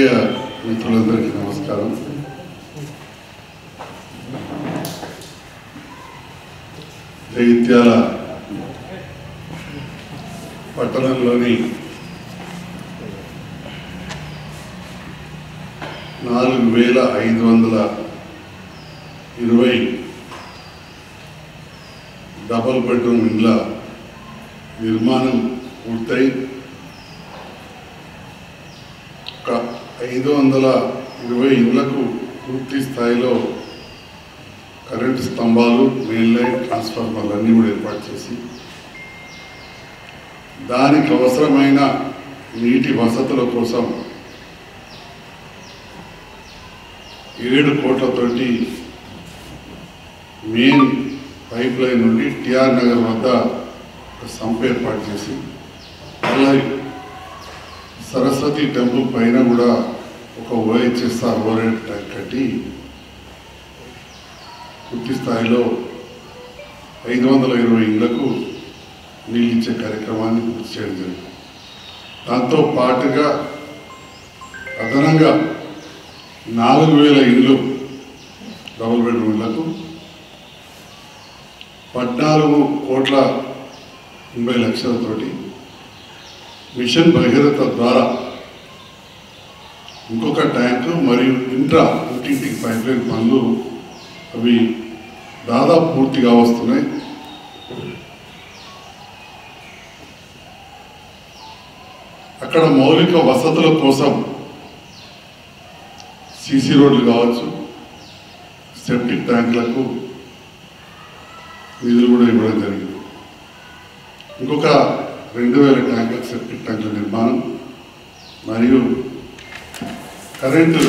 ప్రియ మిత్రులందరికీ నమస్కారం. జగిత్యాల పట్టణంలోని నాలుగు వేల ఐదు వందల ఇరవై డబల్ బెడ్రూమ్ ఇండ్ల నిర్మాణం పూర్తయి ఒక ఐదు వందల ఇరవై ఇళ్ళకు పూర్తి స్థాయిలో కరెంటు స్తంభాలు మెయిన్ లైన్ ట్రాన్స్ఫార్మర్లు అన్నీ కూడా ఏర్పాటు చేసి దానికి అవసరమైన నీటి వసతుల కోసం ఏడు కోట్లతోటి మెయిన్ పైప్ లైన్ నుండి టిఆర్ నగర్ వద్ద సంప ఏర్పాటు చేసి అలాగే సరస్వతి టెంపుల్ పైన కూడా ఒక ఓహెచ్ఎస్ఆర్ ఓరియంట్ ట్యాంక్ కట్టి పూర్తి స్థాయిలో ఐదు వందల ఇరవై ఇళ్ళకు నీళ్ళు ఇచ్చే కార్యక్రమాన్ని పూర్తి చేయడం జరిగింది. దాంతో పాటుగా అదనంగా నాలుగు వేల ఇళ్ళు డబుల్ బెడ్రూమ్ ఇళ్ళకు పద్నాలుగు కోట్ల ఎనభై లక్షలతోటి మిషన్ భగీరథ ద్వారా ఇంకొక ట్యాంకు మరియు ఇంట్రా ఇంటింటికి పైప్ లైన్ పనులు అవి దాదాపు పూర్తిగా వస్తున్నాయి. అక్కడ మౌలిక వసతుల కోసం సీసీ రోడ్లు కావచ్చు సెప్టిక్ ట్యాంకులకు నిధులు కూడా ఇవ్వడం జరిగింది. ఇంకొక రెండు వేల ట్యాంకులకు సెప్టిక్ ట్యాంకుల నిర్మాణం మరియు కరెంటు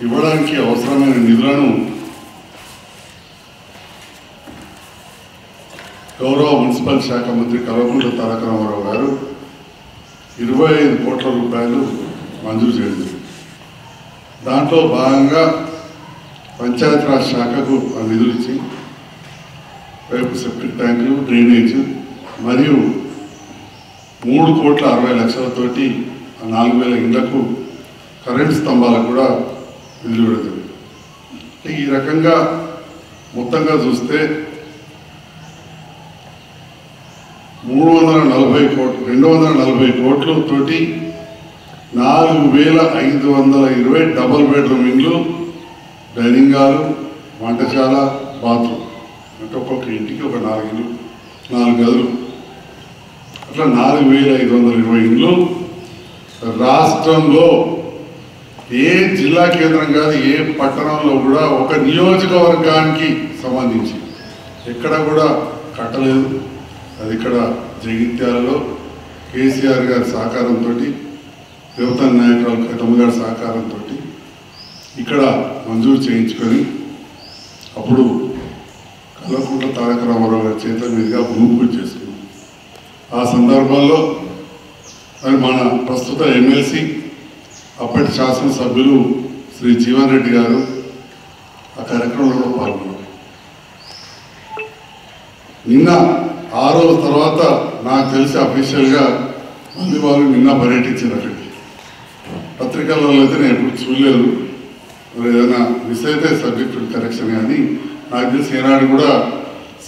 ఇవ్వడానికి అవసరమైన నిధులను గౌరవ మున్సిపల్ శాఖ మంత్రి కల్వకుంట్ల తారక రామారావు గారు ఇరవై ఐదు కోట్ల రూపాయలు మంజూరు చేయండి దాంట్లో భాగంగా పంచాయతీరాజ్ శాఖకు ఆ నిధులు ఇచ్చి రేపు సెప్టిక్ ట్యాంకులు డ్రైనేజ్ మరియు మూడు కోట్ల అరవై లక్షలతోటి ఆ నాలుగు వేల ఇళ్ళకు కరెంట్ స్తంభాలకు కూడా నిధులు పెడుతుంది. ఈ రకంగా మొత్తంగా చూస్తే మూడు వందల నలభై కోట్లు రెండు వందల నలభై కోట్లతోటి నాలుగు వేల ఐదు వందల ఇరవై డబల్ బెడ్రూమ్ ఇండ్లు డైనింగ్ హాలు వంటశాల బాత్రూమ్. అంటే ఒక్కొక్క ఇంటికి ఒక నాలుగు నాలుగు గదులు అట్లా నాలుగు వేల ఐదు వందల ఇరవై ఇండ్లు రాష్ట్రంలో ఏ జిల్లా కేంద్రం కాదు ఏ పట్టణంలో కూడా ఒక నియోజకవర్గానికి సంబంధించి ఎక్కడ కూడా కట్టలేదు. అది ఇక్కడ జగిత్యాలలో కేసీఆర్ గారి సహకారంతో యువత నాయకురాలు కదమ్మ గారి సహకారంతో ఇక్కడ మంజూరు చేయించుకొని అప్పుడు కల్వకుంట్ల తారక రామారావు గారి చేత మీదుగా భూమి పూజ చేసుకున్నాం. ఆ సందర్భంలో మరి మన ప్రస్తుత ఎమ్మెల్సీ అప్పటి శాసనసభ్యులు శ్రీ జీవారెడ్డి గారు ఆ కార్యక్రమంలో పాల్గొన్నారు. నిన్న ఆ రోజు తర్వాత నాకు తెలిసి అఫీషియల్గా మళ్ళీ వాళ్ళు నిన్న పర్యటించినట్టు పత్రికలలో అయితే నేను ఎప్పుడు చూడలేదు. ఏదైనా మిస్ అయితే సబ్జెక్ట్ కరెక్షన్ కానీ నాకు తెలిసి ఏనాడు కూడా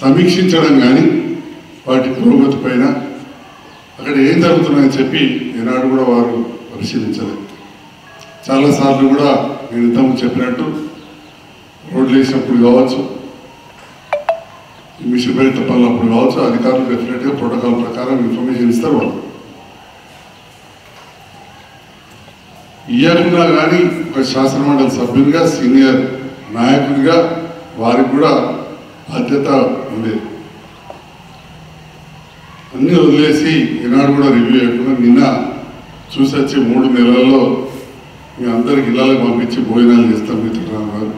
సమీక్షించడం కానీ వాటి పురోగతి పైన అక్కడ ఏం జరుగుతున్నాయని చెప్పి ఏనాడు కూడా వారు పరిశీలించలేదు. చాలాసార్లు కూడా నేను ఇంతకుముందు చెప్పినట్టు రోడ్లు వేసినప్పుడు కావచ్చు మిషన్ పేరు తప్పాలన్నప్పుడు కావచ్చు అధికారులు డెఫినెట్గా ప్రోటోకాల్ ప్రకారం ఇన్ఫర్మేషన్ ఇస్తారు వాళ్ళు. ఇవ్వకుండా కానీ ఒక శాసనమండలి సభ్యునిగా సీనియర్ నాయకుడిగా వారికి కూడా బాధ్యత ఉంది. అన్నీ వదిలేసి ఈనాడు కూడా రివ్యూ చేయకుండా నిన్న చూసి వచ్చి మూడు నెలల్లో మీ అందరికి ఇళ్ళకి పంపించి భోజనాలు చేస్తాం మిత్రులు గారు.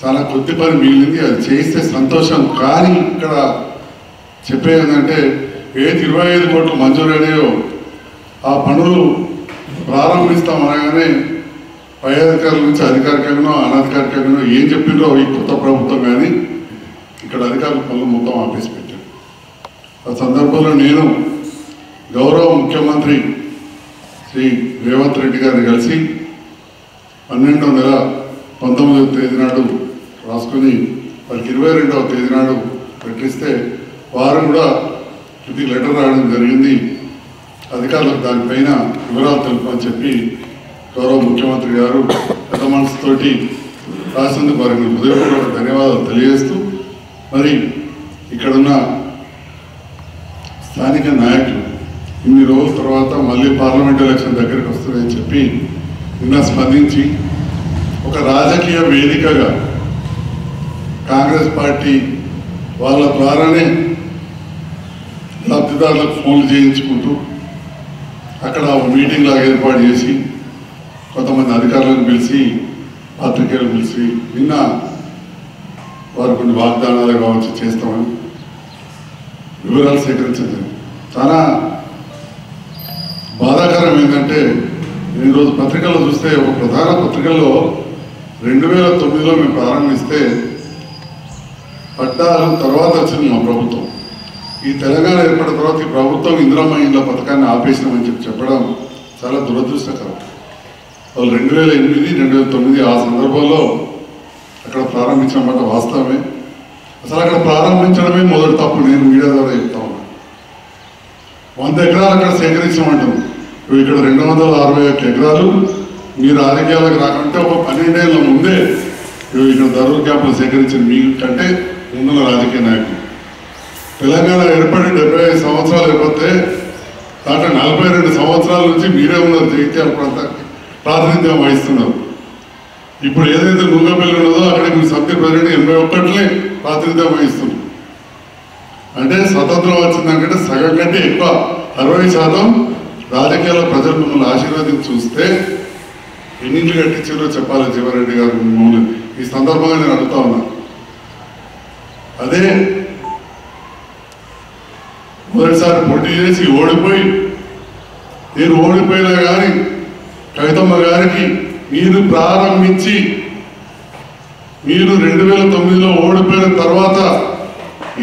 చాలా కొద్ది పని మిగిలింది అది చేస్తే సంతోషం. కానీ ఇక్కడ చెప్పేది ఏంటంటే ఏది ఇరవై ఐదు కోట్లు మంజూరైనాయో ఆ పనులు ప్రారంభిస్తాం అనగానే పై అధికారుల నుంచి అధికారికంగానో అనధికారికంగానో ఏం చెప్పిందో ఈ కొత్త ప్రభుత్వం కానీ ఇక్కడ అధికారుల పనులు మొత్తం ఆపేసి పెట్టారు. ఆ సందర్భంలో నేను గౌరవ ముఖ్యమంత్రి శ్రీ రేవంత్ రెడ్డి గారిని కలిసి పన్నెండవ నెల పంతొమ్మిదవ తేదీ నాడు రాసుకొని వారికి ఇరవై రెండవ తేదీ నాడు పెట్టిస్తే వారు కూడా ఇది లెటర్ రాయడం జరిగింది. అధికారులకు దానిపైన వివరాలు తెలుపని చెప్పి గౌరవ ముఖ్యమంత్రి గారు పెద్ద మనసుతోటి రాసినందుకు వారికి హృదయపూర్వక ధన్యవాదాలు తెలియజేస్తూ మరి ఇక్కడున్న స్థానిక నాయకులు ఇన్ని రోజుల తర్వాత మళ్ళీ పార్లమెంట్ ఎలక్షన్ దగ్గరికి వస్తుందని చెప్పి నిన్న స్పందించి ఒక రాజకీయ వేదికగా కాంగ్రెస్ పార్టీ వాళ్ళ ద్వారానే లబ్ధిదారులకు ఫోన్లు చేయించుకుంటూ అక్కడ మీటింగ్ లాగా ఏర్పాటు చేసి కొంతమంది అధికారులను పిలిచి పాత్రికేయులు పిలిచి నిన్న వారు కొన్ని వాగ్దానాలు కావచ్చు చేస్తామని వివరాలు సేకరించింది చాలా బాధాకరం ఏంటంటే నేను ఈరోజు పత్రికల్లో చూస్తే ఒక ప్రధాన పత్రికల్లో రెండు వేల తొమ్మిదిలో మేము ప్రారంభిస్తే పట్టాలు తర్వాత వచ్చింది మా ప్రభుత్వం. ఈ తెలంగాణ ఏర్పడిన తర్వాత ఈ ప్రభుత్వం ఇందిరమ్మ ఇండ్ల పథకాన్ని ఆపేసినామని చెప్పి చెప్పడం చాలా దురదృష్టకరం. వాళ్ళు రెండు వేల ఎనిమిది రెండు వేల తొమ్మిది ఆ సందర్భంలో అక్కడ ప్రారంభించిన మాట వాస్తవమే. అసలు అక్కడ ప్రారంభించడమే మొదటి తప్పు నేను మీడియా ద్వారా చెప్తా ఉన్నా. వంద ఎకరాలు అక్కడ సేకరించమంటాం ఇక్కడ రెండు వందల అరవై ఒక్క ఎకరాలు మీరు ఆరోగ్యాలకు రాకుంటే ఒక పన్నెండేళ్ళ ముందే ఇవి ఇక్కడ ధరూర్ క్యాంపులు సేకరించిన మీ కంటే ముందున్న రాజకీయ నాయకులు. తెలంగాణ ఏర్పడి డెబ్బై ఐదు సంవత్సరాలు అయిపోతే దాంట్లో నలభై రెండు సంవత్సరాల నుంచి మీరే ఉన్నారు జగిత్యాల ప్రాంతానికి ప్రాతినిధ్యం వహిస్తున్నారు. ఇప్పుడు ఏదైతే నుంగపల్లి ఉన్నదో అక్కడికి మీ సభ్య ప్రెసిడెంట్ ఎనభై ఒక్కటినే ప్రాతినిధ్యం వహిస్తుంది అంటే స్వతంత్రం వచ్చిందంటే సగం కంటే ఎక్కువ అరవై శాతం రాజకీయాల ప్రజలు మిమ్మల్ని ఆశీర్వాదించి చూస్తే ఎన్నింటిలు కట్టించారో చెప్పాలి జీవారెడ్డి గారు మిమ్మల్ని. ఈ సందర్భంగా నేను అడుగుతా ఉన్నా. అదే మొదటిసారి పోటీ చేసి ఓడిపోయి నేను ఓడిపోయినా కానీ కవితమ్మ గారికి మీరు ప్రారంభించి మీరు రెండు వేల తొమ్మిదిలో ఓడిపోయిన తర్వాత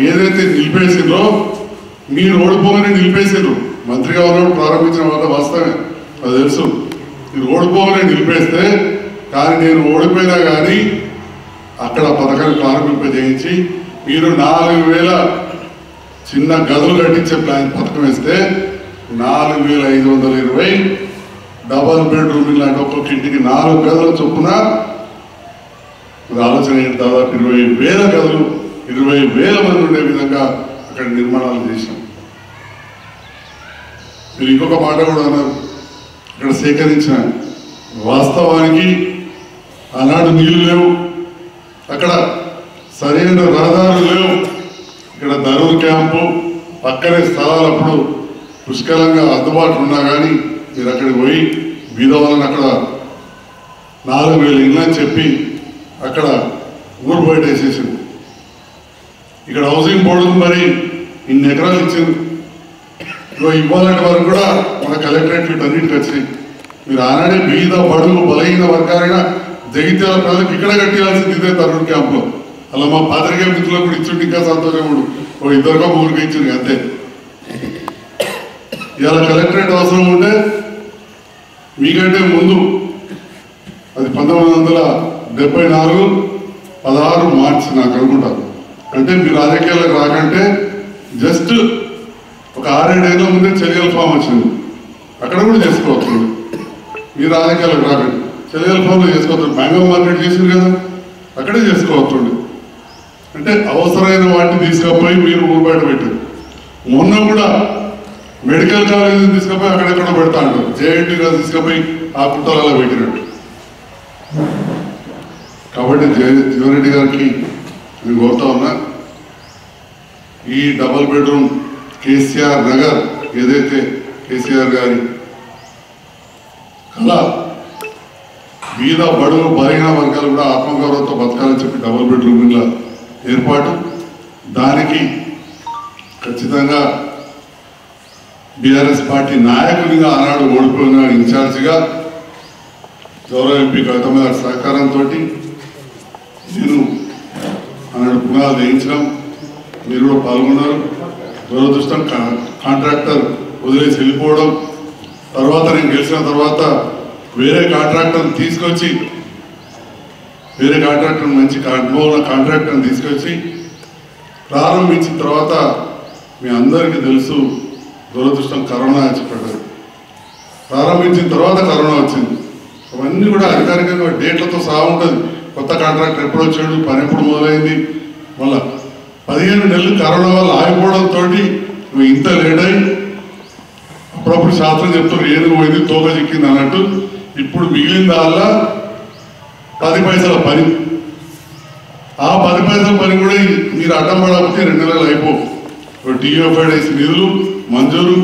ఏదైతే నిలిపేసిందో మీరు ఓడిపోగానే నిలిపేసిండ్రు. మంత్రిగా ఉన్నప్పుడు ప్రారంభించిన వల్ల వాస్తవమే. అది తెలుసు. మీరు ఓడిపోవాలని నిలిపేస్తే కానీ నేను ఓడిపోయినా కానీ అక్కడ పథకాన్ని ప్రారంభింపజేయించి మీరు నాలుగు వేల చిన్న గదులు కట్టించే ప్లాన్ పథకం వేస్తే నాలుగు వేల ఐదు వందల ఇరవై డబల్ బెడ్రూమ్ ఇలాంటి ఒక్కొక్క ఇంటికి నాలుగు గదుల చొప్పున ఆలోచన ఏంటి దాదాపు ఇరవై వేల గదులు ఇరవై వేల మంది ఉండే విధంగా అక్కడ నిర్మాణాలు చేశాం. మీరు ఇంకొక మాట కూడా అన్నారు. ఇక్కడ సేకరించిన వాస్తవానికి ఆనాడు నీళ్ళు లేవు. అక్కడ సరైన రహదారులు లేవు. ఇక్కడ ధరూర్ క్యాంపు పక్కనే స్థలాలు అప్పుడు పుష్కలంగా అందుబాటులో ఉన్నా కానీ మీరు అక్కడికి పోయి బీద అక్కడ నాలుగు వేల ఇళ్ళు చెప్పి అక్కడ ఊరు బయట వేసేసింది ఇక్కడ హౌసింగ్ బోర్డు మరి ఇన్ని ఎకరాలు ఇచ్చింది ఇగో ఇవ్వాలంటే వరకు కూడా మన కలెక్టరేట్ వీటన్నిటికి వచ్చినాయి మీరు ఆనాడే బీద బడుగు బలహీన వర్గాలైన జగిత్యాల ప్రజలకు ఇక్కడ కట్టియాల్సింది ఇదే తరుణ్ క్యాంప్లో అలా మా పాత్రికే మిత్రులకు కూడా ఇచ్చుంటే ఇంకా సంతోషముడు ఓ ఇద్దరికో ముగ్గురికి ఇచ్చింది అంతే. ఇవాళ కలెక్టరేట్ అవసరం ఉంటే మీకంటే ముందు అది పంతొమ్మిది వందల డెబ్బై నాలుగు పదహారు మార్చి నాకు అనుకుంటాను అంటే మీ రాజకీయాలకు రాకంటే జస్ట్ ఒక ఆరేడేళ్ళ ముందే చెలియల ఫామ్ వచ్చింది. అక్కడ కూడా చేసుకోవచ్చు. మీ రాజకీయాలకు రాకండి. చెలియల ఫామ్లో చేసుకోవచ్చు. మ్యాంగో మార్కెట్ చేసింది కదా అక్కడే చేసుకోవచ్చు అంటే అవసరమైన వాటిని తీసుకుపోయి మీరు ఊరు బయట పెట్టారు. మొన్న కూడా మెడికల్ కాలేజీ తీసుకుపోయి అక్కడెక్కడ పెడతా అంటారు. జేఎన్టీ గారు తీసుకుపోయి ఆ పుట్టాలలో పెట్టినట్టు. కాబట్టి జీవన్ రెడ్డి గారికి నేను కోరుతా ఉన్నా ఈ డబల్ బెడ్రూమ్ కేసీఆర్ నగర్ ఏదైతే కేసీఆర్ గారి కళ మీద బడుగు బలహీన వర్గాలు కూడా ఆత్మగౌరవంతో బతకాలని చెప్పి డబుల్ బెడ్రూమ్ ఇళ్ళ ఏర్పాటు. దానికి ఖచ్చితంగా బీఆర్ఎస్ పార్టీ నాయకునిగా ఆనాడు ఓడిపోయిన ఇన్ఛార్జిగా గౌరవ ఎంపీ కవితమ్మ గారి సహకారంతో నేను ఆనాడు పునాది వేయించడం మీరు కూడా పాల్గొన్నారు. దురదృష్టం. కా- కాంట్రాక్టర్ వదిలేసి వెళ్ళిపోవడం. తర్వాత నేను గెలిచిన తర్వాత వేరే కాంట్రాక్టర్ తీసుకొచ్చి వేరే కాంట్రాక్టర్ మంచి అనుభవం కాంట్రాక్టర్ని తీసుకొచ్చి ప్రారంభించిన తర్వాత మీ అందరికీ తెలుసు దురదృష్టం కరోనా అని చెప్పారు ప్రారంభించిన తర్వాత కరోనా వచ్చింది. అవన్నీ కూడా అధికారికంగా డేట్లతో సహా ఉంటుంది. కొత్త కాంట్రాక్టర్ ఎప్పుడు వచ్చాడు పని ఎప్పుడు మొదలైంది మళ్ళా పదిహేను నెలలు కరోనా వల్ల ఆగిపోవడంతో నువ్వు ఇంత లేట్ అయి అప్పుడప్పుడు శాస్త్రం చెప్తారు ఏది పోయింది తోక చిక్కింది అన్నట్టు. ఇప్పుడు మిగిలిన దానిలా పది పైసల పని. ఆ పది పైసల పని కూడా మీరు అడ్డం పడకపోతే రెండు నెలలు అయిపో. టీఎఫ్ఐడిఎస్ నిధులు మంజూరు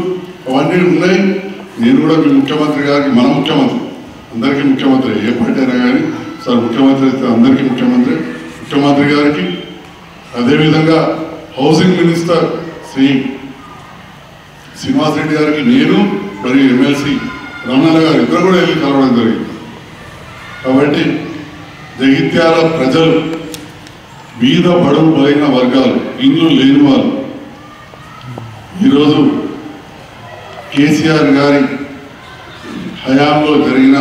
అవన్నీ ఉన్నాయి. నేను కూడా మీ ముఖ్యమంత్రి గారికి మన ముఖ్యమంత్రి అందరికీ ముఖ్యమంత్రి ఏ పార్టీ అయినా కానీ సార్ ముఖ్యమంత్రి అయితే అందరికీ ముఖ్యమంత్రి ముఖ్యమంత్రి గారికి అదేవిధంగా హౌసింగ్ మినిస్టర్ శ్రీ శ్రీనివాస్ రెడ్డి గారికి నేను మరియు ఎమ్మెల్సీ రమణ గారు ఇద్దరు కూడా వెళ్ళి కలవడం జరిగింది. కాబట్టి జగిత్యాల ప్రజలు బీద బడుగు బలైన వర్గాలు ఇల్లు లేని వాళ్ళు. ఈరోజు కేసీఆర్ గారి హయాంలో జరిగిన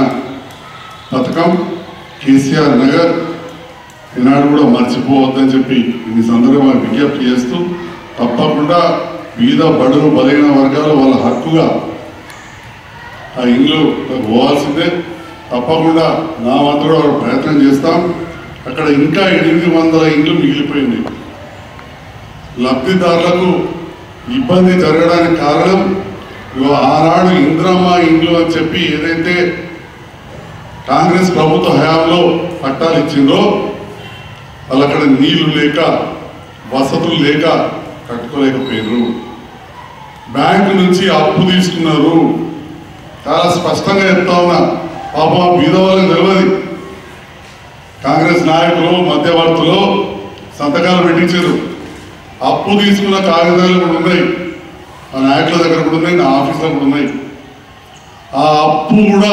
పథకం కేసీఆర్ నగర్ ఈనాడు కూడా మర్చిపోవద్దని చెప్పి ఈ సందర్భంగా విజ్ఞప్తి చేస్తూ తప్పకుండా బీద బడుగు బలైన వర్గాలు వాళ్ళ హక్కుగా ఆ ఇల్లు పోవాల్సిందే. తప్పకుండా నా వంతు కూడా ఒక ప్రయత్నం చేస్తాం. అక్కడ ఇంకా ఎనిమిది వందల ఇండ్లు మిగిలిపోయింది. లబ్ధిదారులకు ఇబ్బంది జరగడానికి కారణం ఇగో ఆనాడు ఇంద్రమ్మ ఇండ్లు అని చెప్పి ఏదైతే కాంగ్రెస్ ప్రభుత్వ హయాంలో పట్టాలు ఇచ్చిందో వాళ్ళు అక్కడ నీళ్ళు లేక వసతులు లేక కట్టుకోలేకపోయారు బ్యాంకు నుంచి అప్పు తీసుకున్నారు. చాలా స్పష్టంగా చెప్తా ఉన్నా పాప మీద బీద తెలియదు కాంగ్రెస్ నాయకులు మధ్యవర్తులు సంతకాలు పెట్టించారు. అప్పు తీసుకున్న కాగితాలు కూడా ఉన్నాయి. ఆ నాయకుల దగ్గర కూడా ఉన్నాయి నా ఆఫీసులో కూడా ఉన్నాయి. ఆ అప్పు కూడా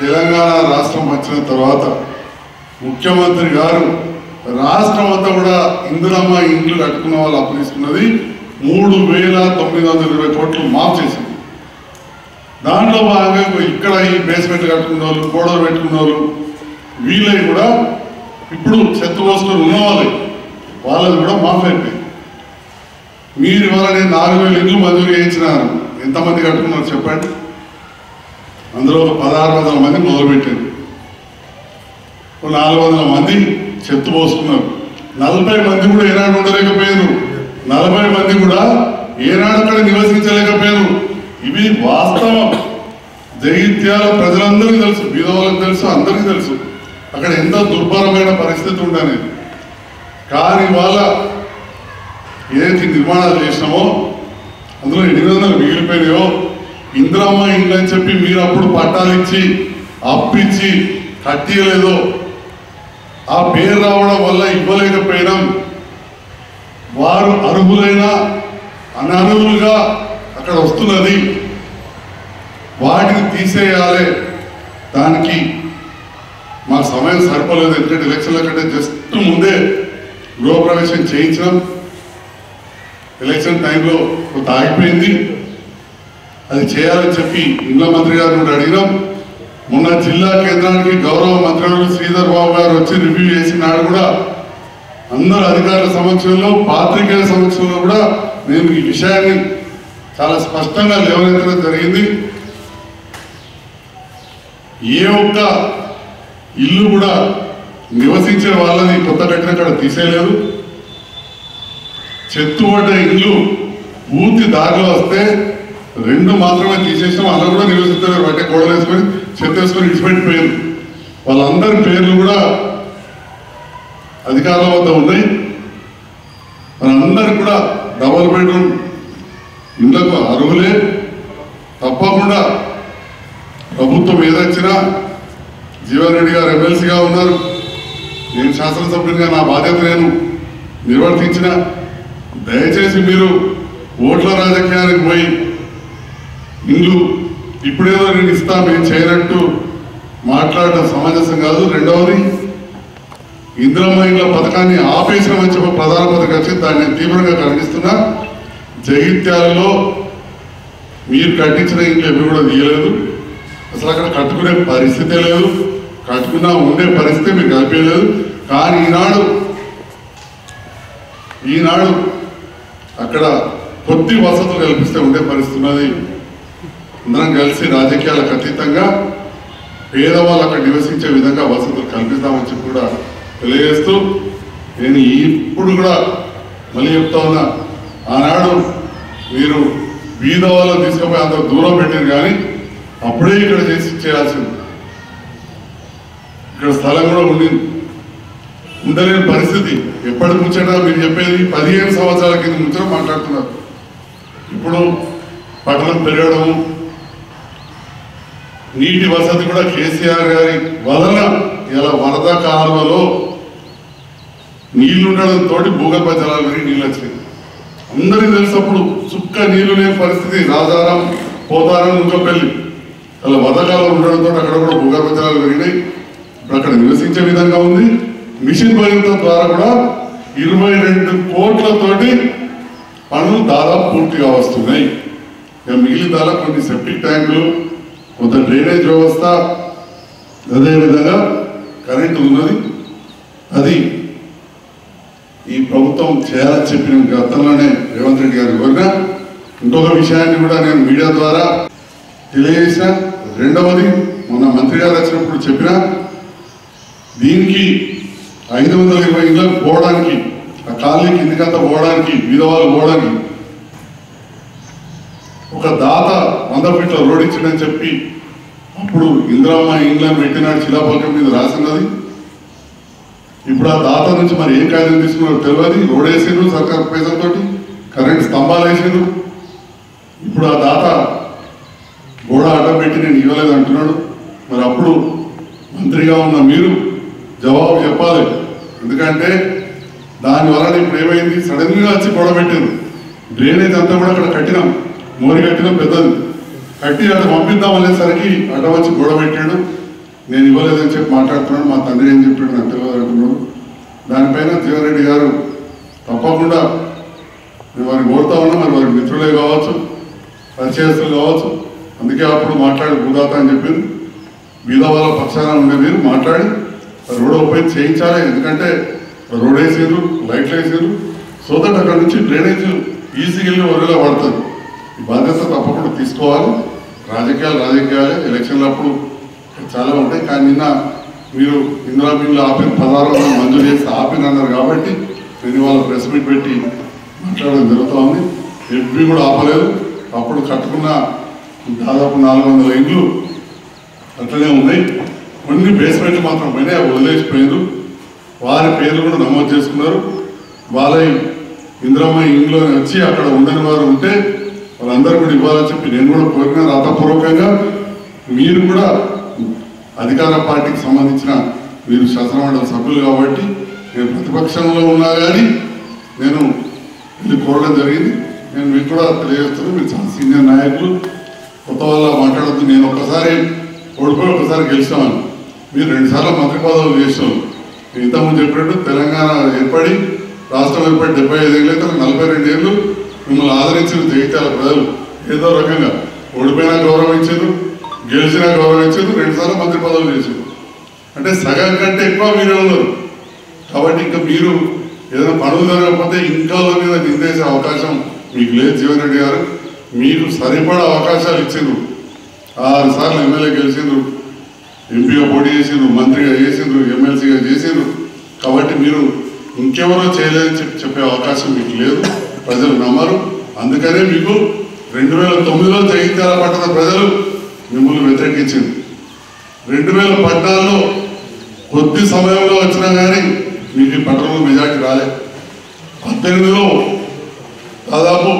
తెలంగాణ రాష్ట్రం వచ్చిన తర్వాత ముఖ్యమంత్రి గారు రాష్ట్రం అంతా కూడా ఇందిరమ్మ ఇండ్లు కట్టుకున్న వాళ్ళు అప్పు తీసుకున్నది మూడు వేల తొమ్మిది వందల ఇరవై కోట్లు మాఫ్ చేసింది. దాంట్లో భాగంగా ఇక్కడ ఈ బేస్మెంట్ కట్టుకున్న వాళ్ళు గోడలు పెట్టుకున్న వాళ్ళు వీళ్ళవి కూడా ఇప్పుడు చెత్త పోసుకొని ఉన్న వాళ్ళే. వాళ్ళది కూడా మాఫ్ అయిపోయింది. మీరు ఇవాళ నేను నాలుగు వేల ఇండ్లు మంజూరు చేయించినారు. ఎంతమంది కట్టుకున్నారు చెప్పండి? అందులో ఒక పదహారు వందల మంది మొదలుపెట్టారు. ఓ నాలుగు వందల మంది చెత్తపోసుకున్నారు నలభై మంది కూడా ఏనాడు ఉండలేకపోయారు. నలభై మంది కూడా ఏనాడు కూడా నివసించలేకపోయారు. ఇవి వాస్తవం. జగిత్యాల ప్రజలందరికీ తెలుసు బీదవాళ్ళకి తెలుసు అందరికీ తెలుసు. అక్కడ ఎంత దుర్భరమైన పరిస్థితి ఉండనేది కానీ వాళ్ళ ఏదైతే నిర్మాణాలు చేసినామో అందులో ఎన్ని వందలు మిగిలిపోయినాయో ఇందిరామ్మ ఇండ్లు అని చెప్పి మీరు అప్పుడు పట్టాలిచ్చి అప్పిచ్చి కట్టియలేదో ఆ పేరు రావడం వల్ల ఇవ్వలేకపోయినాం. వారు అర్హులైన అనర్హులుగా అక్కడ వస్తున్నది. వాటిని తీసేయాలి. దానికి మా సమయం సరిపోలేదు. ఎందుకంటే ఎలక్షన్ల కంటే జస్ట్ ముందే గృహప్రవేశం చేయించడం ఎలక్షన్ టైంలో కొంత ఆగిపోయింది. అది చేయాలని చెప్పి ఇండ్ల మంత్రి గారు అడిగినాం. మొన్న జిల్లా కేంద్రానికి గౌరవ మంత్రులు శ్రీధర్ బాబు గారు వచ్చి రివ్యూ చేసిన నాడు కూడా. అందరు అధికారుల సమక్షంలో పాత్రికేయుల సమక్షంలో కూడా నేను ఈ విషయాన్ని చాలా స్పష్టంగా లేవనెత్తడం జరిగింది. ఏ ఒక్క ఇల్లు కూడా నివసించే వాళ్ళని కొత్త కట్టిన అక్కడ తీసేయలేదు. చెత్తుపడ్డ ఇల్లు పూర్తి దారిలో వస్తే రెండు మాత్రమే తీసేసాం అలా కూడా నివసిస్తారు బట్టే గోడలు వేసుకొని చెత్త వేసుకొని విడిచిపెట్టిపోయారు వాళ్ళందరి పేర్లు కూడా అధికారుల వద్ద ఉన్నాయి. మనందరికి కూడా డబల్ బెడ్రూమ్. ఇళ్ళకు అర్హులే. తప్పకుండా ప్రభుత్వం ఏదొచ్చినా జీవన్ రెడ్డి గారు ఎమ్మెల్సీగా ఉన్నారు. నేను శాసనసభ్యునిగా నా బాధ్యత నేను నిర్వర్తించిన. దయచేసి మీరు ఓట్ల రాజకీయానికి పోయి ఇల్లు ఇప్పుడేదో నేను ఇస్తా మేము చేయనట్టు మాట్లాడటం సమంజసం కాదు. రెండవది ఇందిరమ్మ ఇండ్ల పథకాన్ని ఆపేసినామని చెప్పి ప్రధాన పథకం వచ్చి దాన్ని తీవ్రంగా ఖండిస్తున్నా. జగిత్యాలలో మీరు కట్టించిన ఇంట్లో ఎవరు కూడా తీయలేదు. అసలు అక్కడ కట్టుకునే పరిస్థితే లేదు. కట్టుకున్నా ఉండే పరిస్థితి మీకు కనిపించలేదు. కానీ ఈనాడు ఈనాడు అక్కడ కొద్ది వసతులు కల్పిస్తే ఉండే పరిస్థితి ఉన్నది. అందరం కలిసి రాజకీయాలకు అతీతంగా పేదవాళ్ళు అక్కడ నివసించే విధంగా వసతులు కల్పిస్తామని చెప్పి కూడా తెలియజేస్తూ నేను ఇప్పుడు కూడా మళ్ళీ చెప్తా ఉన్నా ఆనాడు మీరు బీద వాళ్ళని తీసుకుపోయి అంత దూరం పెట్టారు కానీ అప్పుడే ఇక్కడ చేసి చేయాల్సింది. ఇక్కడ స్థలం కూడా ఉండింది. ఉండలేని పరిస్థితి. ఎప్పటి ముచ్చట మీరు చెప్పేది పదిహేను సంవత్సరాల కింద ముచ్చట మాట్లాడుతున్నారు. ఇప్పుడు పట్టణం పెరగడము నీటి వసతి కూడా కేసీఆర్ గారి వలన ఇలా వరద కాలువలో నీళ్ళుండడంతో భూగర్భ జలాలు నీళ్ళు వచ్చినాయి. అందరికీ తెలిసినప్పుడు చుక్క నీళ్ళు లేని పరిస్థితి. రాజారాం పోతారం ఇంకొకళ్ళి అలా వదకాలం ఉండడంతో అక్కడ కూడా భూగర్భ జలాలు పెరిగినాయి. ఇప్పుడు అక్కడ నివసించే విధంగా ఉంది. మిషన్ భయంతో ద్వారా కూడా ఇరవై రెండు కోట్లతోటి పనులు దాదాపు పూర్తిగా వస్తున్నాయి. ఇక మిగిలిన దాదాపు కొన్ని సెప్టిక్ ట్యాంకులు కొంత డ్రైనేజ్ వ్యవస్థ అదేవిధంగా కరెంటు ఉన్నది. అది ఈ ప్రభుత్వం చేయాలని చెప్పిన గతంలోనే రేవంత్ రెడ్డి గారు కోరిన ఇంకొక విషయాన్ని కూడా నేను మీడియా ద్వారా తెలియజేసిన. రెండవది మొన్న మంత్రి గారు వచ్చినప్పుడు చెప్పిన దీనికి ఐదు వందల ఇరవై ఇళ్ళకు పోవడానికి ఆ కాలనీ కిందికంతా పోవడానికి విధవాళ్ళు పోవడానికి ఒక దాత వంద ఫీట్ల రోడ్ ఇచ్చిందని చెప్పి అప్పుడు ఇందిరామ్మ ఇంగ్లాండ్ పెట్టినాడు శిలాపలకం మీద రాసినది ఇప్పుడు ఆ దాత నుంచి మరి ఏం కాగితం తీసుకున్నారో తెలియదు రోడ్ వేసిండ్రు సర్కార్ పైసలతోటి కరెంట్ స్తంభాలు వేసిండ్రు. ఇప్పుడు ఆ దాత గోడ అడ్డం పెట్టి నేను ఇవ్వలేదు అంటున్నాడు. మరి అప్పుడు మంత్రిగా ఉన్న మీరు జవాబు చెప్పాలి. ఎందుకంటే దాని వలన ఇప్పుడు ఏమైంది? సడన్గా వచ్చి గొడవ పెట్టింది డ్రైనేజ్ అంతా కూడా అక్కడ కట్టినాం. మోరి పెద్దది. కట్టి అటు పంపిద్దాం అనేసరికి అడ్డ వచ్చి గొడవ పెట్టాడు. నేను ఇవ్వలేదని చెప్పి మాట్లాడుతున్నాడు. మా తండ్రి ఏం చెప్పాడు నాకు తెలియదు దానిపైన జీవరెడ్డి గారు తప్పకుండా మేము వారిని కోరుతా ఉన్నాం. మరి వారి మిత్రులే కావచ్చు పరిచయస్తులు కావచ్చు. అందుకే అప్పుడు మాట్లాడి భూదాత అని చెప్పింది. మీద వాళ్ళ పక్షాన ఉండే మీరు మాట్లాడి రోడ్ ఓపెన్ చేయించాలి. ఎందుకంటే రోడ్ వేసారు లైట్లు వేసారు. సో దట్ అక్కడ నుంచి డ్రైనేజ్ ఈజీగా వెళ్ళి వరలో పడుతుంది బాధ్యత తప్పకుండా తీసుకోవాలి. రాజకీయాలు రాజకీయాలు. ఎలక్షన్లు అప్పుడు చాలా ఉంటాయి. కానీ నిన్న మీరు ఇందిరా బిల్లు ఆపిన పదహారు వందలు మంజూరు చేసి ఆపిన అన్నారు కాబట్టి నేను ఇవాళ ప్రెస్ మీట్ పెట్టి మాట్లాడడం జరుగుతూ ఉంది ఎడ్బీ కూడా ఆపలేదు. అప్పుడు కట్టుకున్న దాదాపు నాలుగు వందల ఇండ్లు అట్లనే ఉన్నాయి. కొన్ని బేస్మెంట్ మాత్రం పైన వదిలేసిపోయారు వారి పేర్లు కూడా నమోదు చేసుకున్నారు. వాళ్ళ ఇందిరమ్మ ఇంట్లో వచ్చి అక్కడ ఉండని వారు ఉంటే వాళ్ళందరూ కూడా ఇవ్వాలని చెప్పి నేను కూడా కోరిన రాతపూర్వకంగా మీరు కూడా అధికార పార్టీకి సంబంధించిన మీరు శాసనమండలి సభ్యులు కాబట్టి నేను ప్రతిపక్షంలో ఉన్నా కానీ నేను ఇది కోరడం జరిగింది. నేను మీకు కూడా తెలియజేస్తున్నాను మీరు చాలా సీనియర్ నాయకులు. కొత్త వాళ్ళ మాట్లాడద్దు నేను ఒక్కసారి ఓడిపోయి ఒకసారి గెలిచామని మీరు రెండుసార్లు మంత్రి పదవులు చేసాం ఇంతకుముందు చెప్పినట్టు తెలంగాణ ఏర్పడి రాష్ట్రం ఏర్పడి డెబ్బై ఐదు ఏళ్ళు అయితే నలభై రెండు ఏళ్ళు మిమ్మల్ని ఆదరించిన జగిత్యాల ప్రజలు ఏదో రకంగా ఓడిపోయినా గౌరవించారు గెలిచినా గౌరవించారు రెండుసార్లు మంత్రి పదవులు చేశారు అంటే సగం కంటే ఎక్కువ మీరే ఉన్నారు. కాబట్టి ఇంకా మీరు ఏదైనా పనులు జరగకపోతే ఇంకా వాళ్ళ మీద నిందేసే అవకాశం మీకు లేదు జీవన్ రెడ్డి గారు. మీకు సరిపడా అవకాశాలు ఇచ్చిండ్రు ఆరు సార్లు ఎమ్మెల్యే గెలిచిండ్రు ఎంపీగా పోటీ చేసిండ్రు మంత్రిగా చేసిండ్రు ఎమ్మెల్సీగా చేసిండ్రు కాబట్టి మీరు ఇంకెవరో చేయలేదని చెప్పి చెప్పే అవకాశం మీకు లేదు. ప్రజలు నమ్మరు. అందుకనే మీకు రెండు వేల తొమ్మిదిలో జగిత్యాల పట్టణ ప్రజలు మిమ్మల్ని వ్యతిరేకించింది. రెండు వేల పద్నాలుగులో కొద్ది సమయంలో వచ్చినా కానీ మీకు ఈ పట్టణంలో మెజార్టీ రాలే. పద్దెనిమిదిలో దాదాపు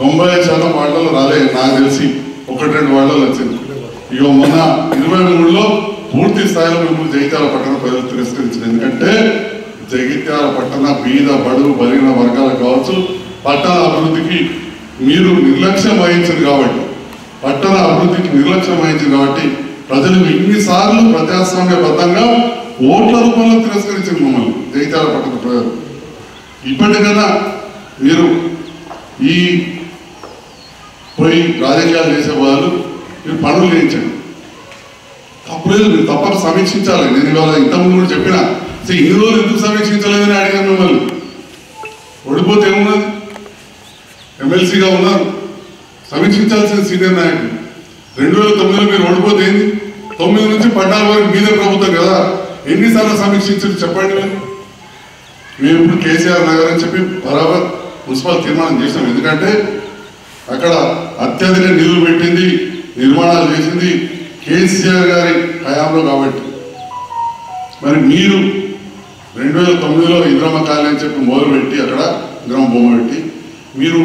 తొంభై ఐదు శాతం వాళ్ళలో రాలే. నాకు తెలిసి ఒకటి రెండు వాళ్ళలో వచ్చింది. ఇక మొన్న ఇరవై మూడులో పూర్తి స్థాయిలో మిమ్మల్ని జగిత్యాల పట్టణ ప్రజలు తిరస్కరించింది. ఎందుకంటే జగిత్యాల పట్టణ బీద బడుగు బలిగిన వర్గాలకు కావచ్చు పట్టణ అభివృద్ధికి మీరు నిర్లక్ష్యం వహించారు కాబట్టి. పట్టణ అభివృద్ధికి నిర్లక్ష్యం వహించారు కాబట్టి ప్రజలు ఇన్నిసార్లు ప్రజాస్వామ్యబద్ధంగా ఓట్ల రూపంలో తిరస్కరించారు మమ్మల్ని జగిత్యాల పట్టణ ప్రజలు. ఇప్పటికైనా మీరు ఈ పోయి రాజకీయాలు చేసే వాళ్ళు మీరు పనులు చేయించండి. తప్పులేదు మీరు తప్పక సమీక్షించాలి. నేను ఇవాళ ఇంతకుముందు కూడా చెప్పిన అసలు ఇన్ని రోజులు ఎందుకు సమీక్షించలేదని అడిగాను మిమ్మల్ని? ఓడిపోతే ఏమున్నది? ఎమ్మెల్సీగా ఉన్నారు. సమీక్షించాల్సిన సీనియర్ నాయకులు. రెండు వేల తొమ్మిదిలో మీరు ఓడిపోతే ఏంది? తొమ్మిది నుంచి పద్నాలుగు వరకు మీదే ప్రభుత్వం కదా. ఎన్నిసార్లు సమీక్షించారు చెప్పండి మేము ఇప్పుడు కేసీఆర్ నగర్ అని చెప్పి బరాబర్ మున్సిపల్ తీర్మానం చేసాం ఎందుకంటే అక్కడ అత్యధిక నిధులు పెట్టింది నిర్మాణాలు చేసింది కేసీఆర్ గారి హయాంలో కాబట్టి. మరి మీరు రెండు వేల తొమ్మిదిలో ఇంద్రమ్మ కాలనీ అని చెప్పి మొదలుపెట్టి అక్కడ ఇంద్రమ్మ బొమ్మ పెట్టి మీరు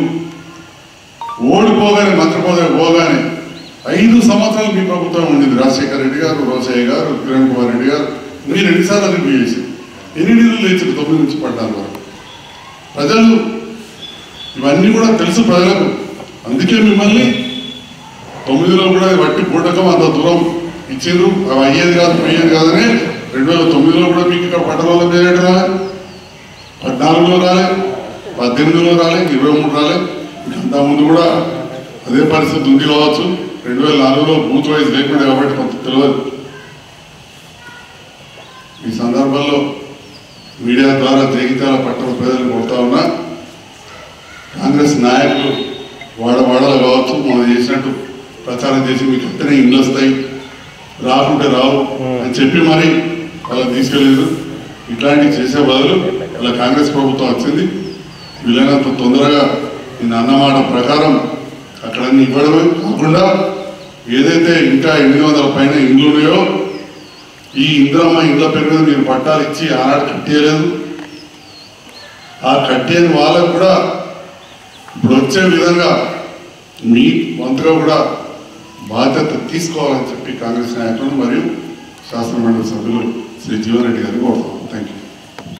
ఓడిపోగానే మంత్రి పోగానే ఐదు సంవత్సరాలు మీ ప్రభుత్వం ఉండింది. రాజశేఖర రెడ్డి గారు రోసయ్య గారు కిరణ్ కుమార్ రెడ్డి గారు మీరు ఎన్నిసార్లు అది చేశారు? ఎన్ని నిధులు లేచారు? తొమ్మిది నుంచి పడ్డారు వరకు. ప్రజలు ఇవన్నీ కూడా తెలుసు ప్రజలకు. అందుకే మిమ్మల్ని తొమ్మిదిలో కూడా వట్టి పూటకం అంత దూరం ఇచ్చిండ్రు. అవి అయ్యేది కాదు పోయేది కాదని రెండు వేల తొమ్మిదిలో కూడా మీకు ఇక్కడ పట్టణంలో పేరేట రాలే? పద్నాలుగులో రాలే పద్దెనిమిదిలో రాలే ఇరవై మూడు రాలే. అంతా ముందు కూడా అదే పరిస్థితి ఉంది కావచ్చు. రెండు వేల నాలుగులో బూత్ వైజ్ లేకుండా కాబట్టి కొంత తెలియదు. ఈ సందర్భంలో మీడియా ద్వారా జగిత్యాల పట్టణ ప్రజలు కొడతా ఉన్నా కాంగ్రెస్ నాయకులు వాడవాడలు కావచ్చు మనం చేసినట్టు ప్రచారం చేసి మీకు అంతనే ఇండ్లు వస్తాయి. రాకుంటే రావు అని చెప్పి మరి వాళ్ళని తీసుకెళ్ళలేదు. ఇట్లాంటివి చేసే బదులు ఇలా కాంగ్రెస్ ప్రభుత్వం వచ్చింది. వీలైనంత తొందరగా నేను అన్నమాట ప్రకారం అక్కడ ఇవ్వడమే కాకుండా ఏదైతే ఇంకా ఎనిమిది వందల పైన ఇండ్లు ఉన్నాయో ఈ ఇంద్రమ్మ ఇండ్ల పేరు మీద మీరు పట్టాలు ఇచ్చి ఆనాడు కట్టేయలేదు. ఆ కట్టేది వాళ్ళకు కూడా ఇప్పుడు వచ్చే విధంగా మీ వంతుగా కూడా బాధ్యత తీసుకోవాలని చెప్పి కాంగ్రెస్ నాయకులు మరియు శాసనమండలి సభ్యులు శ్రీ జీవన్ రెడ్డి గారిని కోరుతున్నాను థ్యాంక్ యూ